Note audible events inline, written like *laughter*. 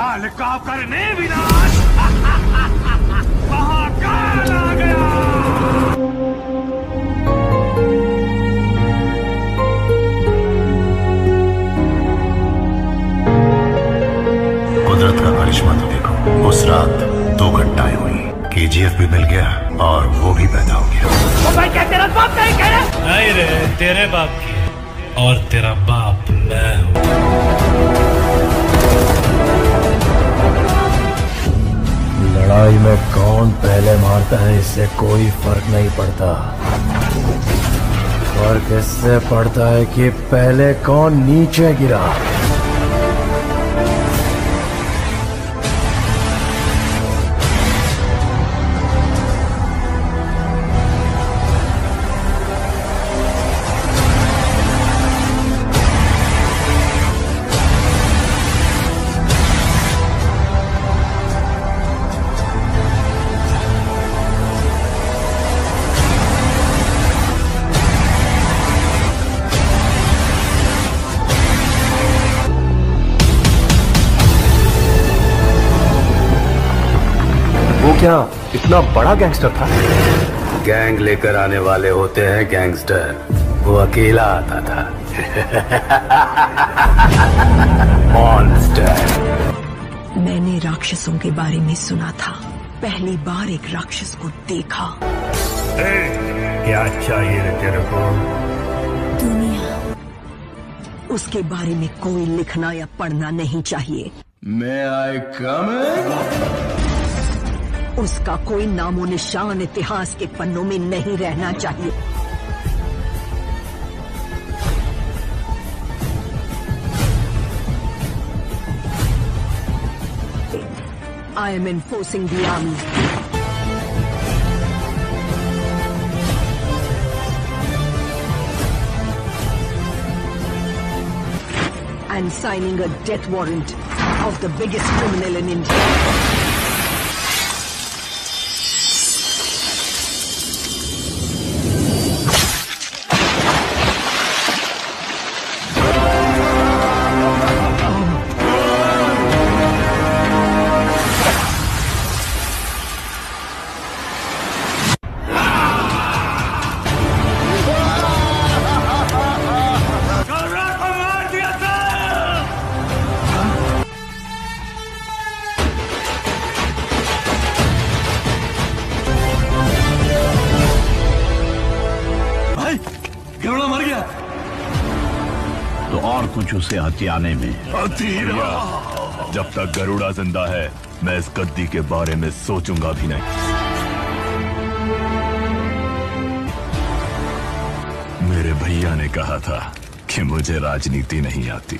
काल का करने विनाश। *laughs* महाकाल आ गया? कुदरत का करिश्मा तो देखो। उस रात दो घटनाएँ हुई। केजीएफ भी मिल गया और वो भी पैदा हो गया। भाई क्या तेरा बाप नहीं कह रहा? नहीं रे तेरे बाप की और तेरा बाप मैं हूँ। लड़ाई में कौन पहले मारता है, इससे कोई फ़र्क नहीं पड़ता। फ़र्क इससे पड़ता है कि पहले कौन नीचे गिरा? क्या इतना बड़ा गैंगस्टर था? गैंग लेकर आने वाले होते हैं गैंगस्टर वो अकेला आता था। *laughs* मॉन्स्टर मैंने राक्षसों के बारे में सुना था। पहली बार एक राक्षस को देखा। ए, क्या चाहिए तेरे को? दुनिया। उसके बारे में कोई लिखना या पढ़ना नहीं चाहिए। मैं आई कम उसका कोई नामो निशान इतिहास के पन्नों में नहीं रहना चाहिए I am enforcing the army. And signing a death warrant of the biggest criminal in India. कुछ उसे हथियाने में। जब तक गरुड़ा ज़िंदा है मैं इस गद्दी के बारे में सोचूँगा भी नहीं। मेरे भैया ने कहा था कि मुझे राजनीति नहीं आती।